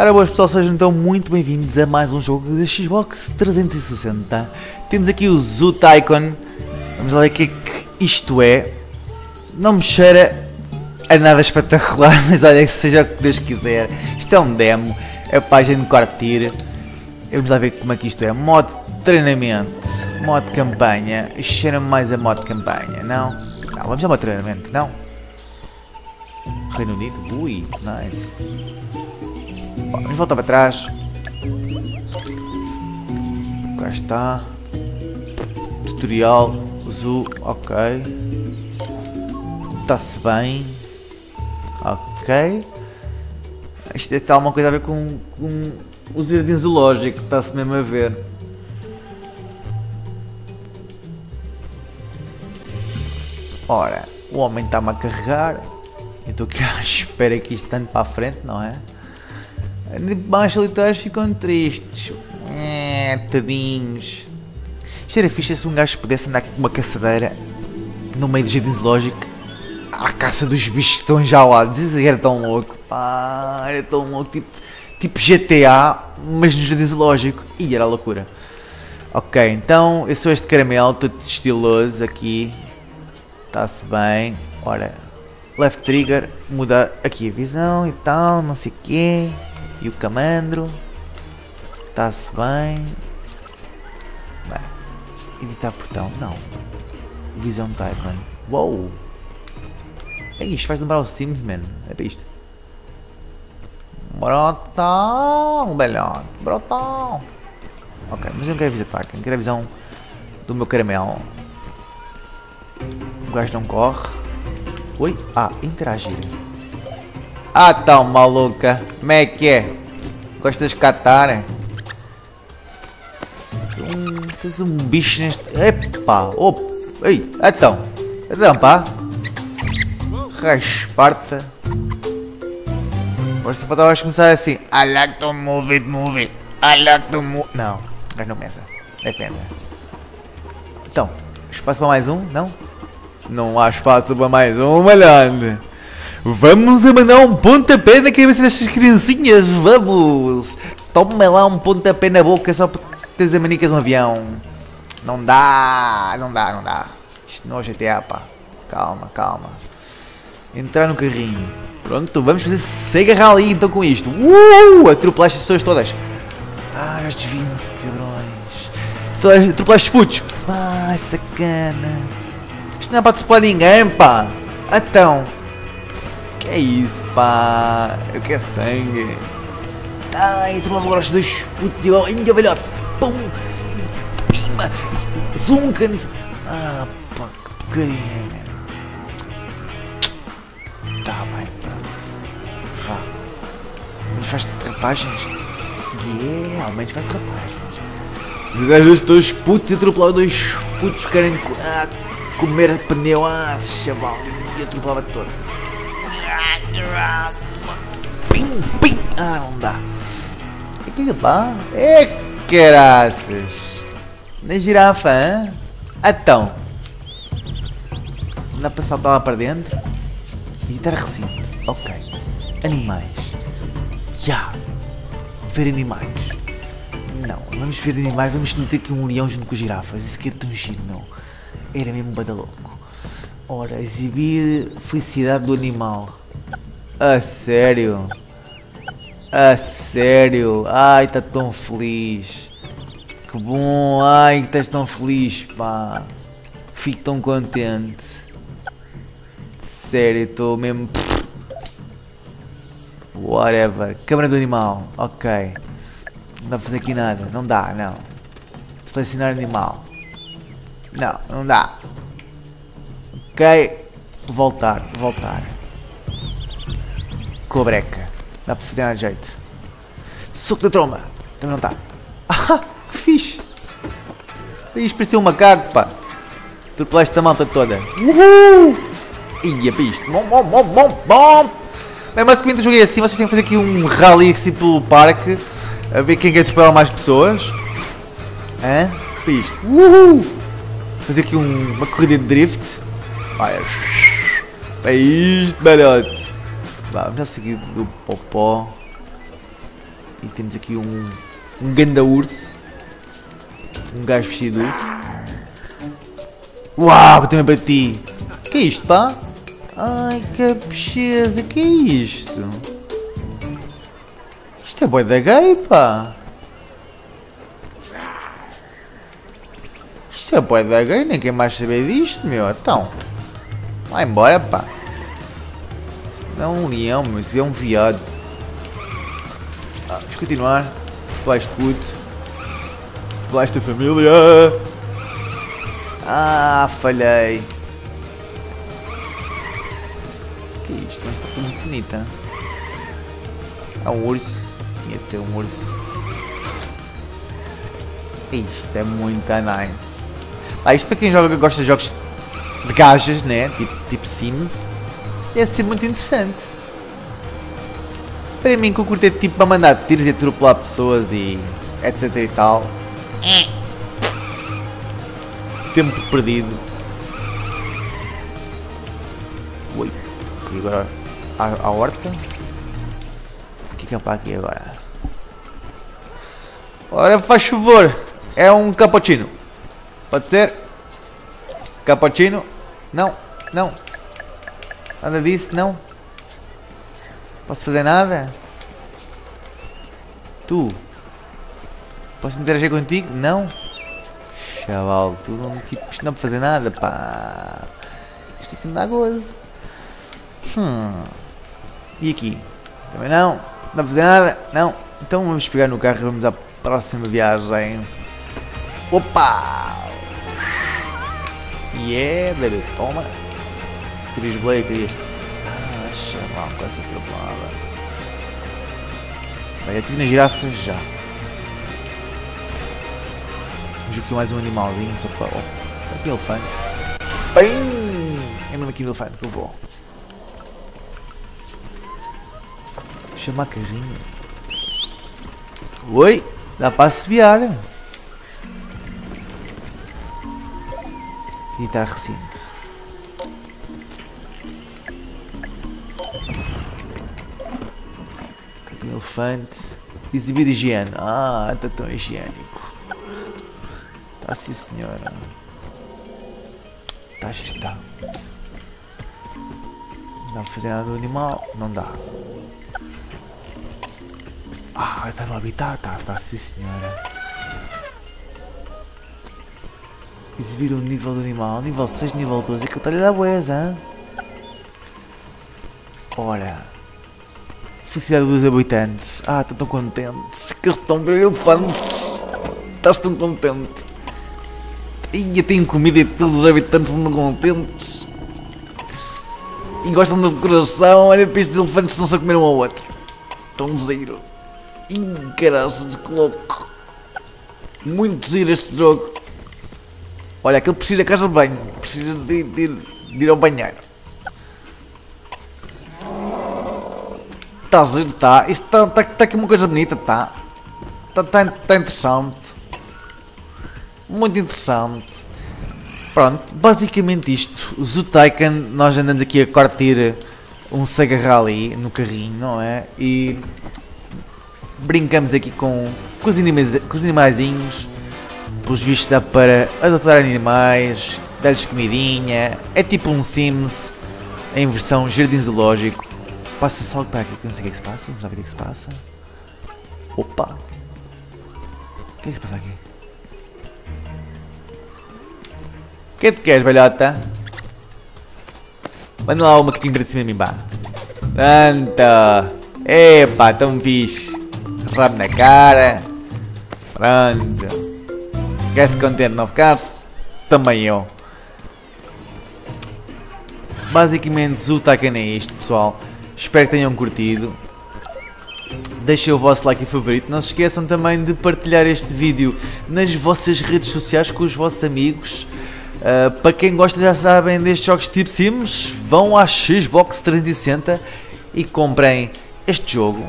Ora boas pessoal, sejam então muito bem-vindos a mais um jogo da Xbox 360 Temos aqui o Zoo Tycoon Vamos lá ver o que é que isto é. Não me cheira a nada espetacular, mas olha, seja o que Deus quiser. Isto é um demo, é a gente curtir. Vamos lá ver como é que isto é. Modo treinamento, modo campanha. Cheira-me mais a modo campanha, não? Não, vamos a modo treinamento, não? Reino Unido, ui, nice Vamos voltar para trás. Cá está. Tutorial. Zoo. Ok. Está-se bem. Ok. Isto é tal uma coisa a ver com, com o jardim zoológico. Está-se mesmo a ver. Ora, o homem está-me a carregar. Eu estou aqui à espera que isto ande para a frente, não é? Mais solitários ficam tristes. É, tadinhos. Isto era fixe se um gajo pudesse andar aqui com uma caçadeira no meio do jardim zoológico à caça dos bichos que estão já lá. Dizes era tão louco. Pá, era tão louco. Tipo, tipo GTA, mas no jardim zoológico. E era loucura. Ok, então eu sou este caramelo, todo estiloso aqui. Está-se bem. Ora, left trigger, muda aqui a visão e tal, não sei o quê. E o camandro. Está-se bem. Bem. Editar portão. Não. Visão type, mano. Uou! É isto, faz lembrar o Sims, man. É para isto. Brotão, belhão. Brotão. Ok, mas eu não quero a visão type. Eu quero a visão do meu caramelo. O gajo não corre. Oi? Ah, interagir. Ah, tão maluca. Como é que é? Gostas de catar? Hum, tens um bicho neste... Epá! Oh, ei, então. Então, pá. Rasparta. Agora só faltava começar assim. I like to move it, move it. I like to move... Não, mas não começa. É pena. Então, espaço para mais um? Não? Não há espaço para mais um, malhando. Vamos a mandar um pontapé na cabeça destas criancinhas, vamos! Toma lá um pontapé na boca só para teres a manicas no avião. Não dá, não dá, não dá. Isto não é GTA, pá. Calma, calma. Entrar no carrinho. Pronto, vamos fazer Sega Rally então com isto. Uh! Atropelar estas pessoas todas. Ah, eles desviam-se, cabrões. Atropelaste os putos. Ai, sacana. Isto não é para atropelar ninguém, pá. Então. Que é isso, pá? Eu quero sangue. Ai, tu não agora os dois putos de ainda velhote. Pum! Pimba! Zunkans! Ah, pá, que porcaria, man. Tá bem, pronto. Vá. Mas faz derrapagens? Yeah, ao menos faz derrapagens. Dois, dois putos e atropelar dois putos querem ah, comer pneu. Ah, chaval. E atropelava todo. Pim, pim. Ah, não dá. Que pá? É caraças. Na girafa, hein? Então. Dá para saltar lá para dentro. Editar recinto. Ok. Animais. Já. Yeah. Ver animais. Não, vamos ver animais. Vamos meter aqui um leão junto com girafas. Isso aqui é tão giro, não. Era mesmo badaloco. Ora, exibir felicidade do animal. A sério? A sério? Ai, tá tão feliz. Que bom, ai, estás tão feliz, pá. Fico tão contente. Sério, estou mesmo. Whatever. Câmara do animal, ok. Não dá para fazer aqui nada, não dá, não. Selecionar animal. Não, não dá. Ok. Voltar, voltar. Cobreca. Dá para fazer a jeito. Suco da tromba. Também não está. Ah, que fixe. Isto parecia um macaco, pá. Atropelaste a malta toda. Uhul! Ia para isto. Bom, bom, bom, bom, bom. Bem, basicamente eu joguei assim. Vocês têm que fazer aqui um rally assim pelo parque. A ver quem quer atropelar mais pessoas. Hã? Para isto. Uhul! Fazer aqui um, uma corrida de drift. Olha. Para isto, melhote. Vamos a seguir do popó. E temos aqui um, um ganda urso. Um gajo vestido urso. Uau, também para ti. Que é isto, pá? Ai, que bicheza, que é isto? Isto é boi da gay, pá. Isto é boi da gay, quer mais saber disto, meu. Então, vai embora, pá. Não é um leão. Isso é um viado. Ah, vamos continuar. Este puto. Revelar esta família. Ah, falhei. Que é isto? Mas está muito bonita. É um urso. Tinha de ser um urso. Isto é muito nice. Ah, isto para quem joga, gosta de jogos de gajas, né? Tipo, tipo Sims. Deve ser muito interessante. Para mim que eu curtei tipo para mandar tiros e atropelar pessoas e etc e tal. Tempo perdido. Oi. E agora a, a horta. O que é é para aqui agora? Ora faz favor. É um cappuccino. Pode ser? Cappuccino? Não, não. Nada disso, não. Posso fazer nada? Tu? Posso interagir contigo? Não? Chaval, tu não, tipo, isto não é para fazer nada, pá. Isto assim dá gozo. Hum. E aqui? Também não? Não dá para fazer nada? Não? Então vamos pegar no carro e vamos à próxima viagem. Opa! Yeah, bebê, toma. Querias Blake, querias. Ah, chaval, quase atropelada. Bem, ativo na girafa já. Vamos aqui mais um animalzinho só para. Oh, aqui um elefante. Bem! É mesmo aqui no elefante que eu vou. Chamar carrinho. Oi! Dá para assobiar. Editar recinto. Um elefante. Exibir higiene. Ah, está tão higiênico. Está sim senhora. Está está. Não dá para fazer nada do animal. Não dá. Ah, está no habitat. Está, está sim senhora. Exibir o nível do animal. Nível 6, nível 12. Aquilo está-lhe a dar hein? Ora. Felicidade dos habitantes. Ah, estão tão contentes. Que estão elefantes. Estás tão contente. Eu tenho comida e todos os habitantes estão contentes. E gostam da decoração. Olha para estes elefantes estão-se a comer um ao outro. Tão giro. E caraças, que louco. Muito giro este jogo. Olha, aquele precisa de casa de banho. Precisa de, de, de ir ao banheiro. Está giro, está. Isto está tá, tá aqui uma coisa bonita, está. Está tá, tá interessante. Muito interessante. Pronto, basicamente isto. O Zootaiken, nós andamos aqui a curtir um Sega Rally no carrinho, não é? E brincamos aqui com, com, os, animais, com os animaizinhos. Pelos vistos dá para adotar animais, dar-lhes comidinha. É tipo um Sims em versão jardim zoológico. Passa-se algo para aqui que eu não sei o que é que se passa. Vamos lá ver o que é que se passa. Opa! O que é que se passa aqui? O que é que tu queres, velhota? Manda lá uma que te entrete de mim, pá. Pronto. Epá, tão fixe. Rabo na cara. Pronto. Ficaste contente, não ficaste? Também eu. Basicamente, Zutaken é isto, pessoal. Espero que tenham curtido. Deixem o vosso like e favorito. Não se esqueçam também de partilhar este vídeo nas vossas redes sociais com os vossos amigos. Uh, para quem gosta, já sabem destes jogos tipo Sims, vão à Xbox 360 e comprem este jogo.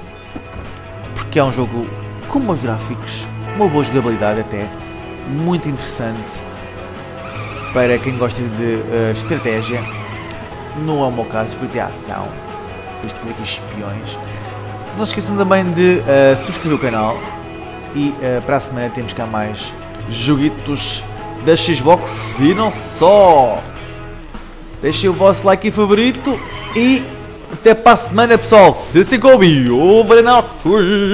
Porque é um jogo com bons gráficos, uma boa jogabilidade até, muito interessante para quem gosta de uh, estratégia. Não é o meu caso, porque é ação, depois de fazer aqui espiões. Não se esqueçam também de uh, subscrever o canal e uh, para a semana temos cá mais joguitos da Xbox e não só. Deixem o vosso like e favorito e até para a semana pessoal. Se assim comigo, over fui.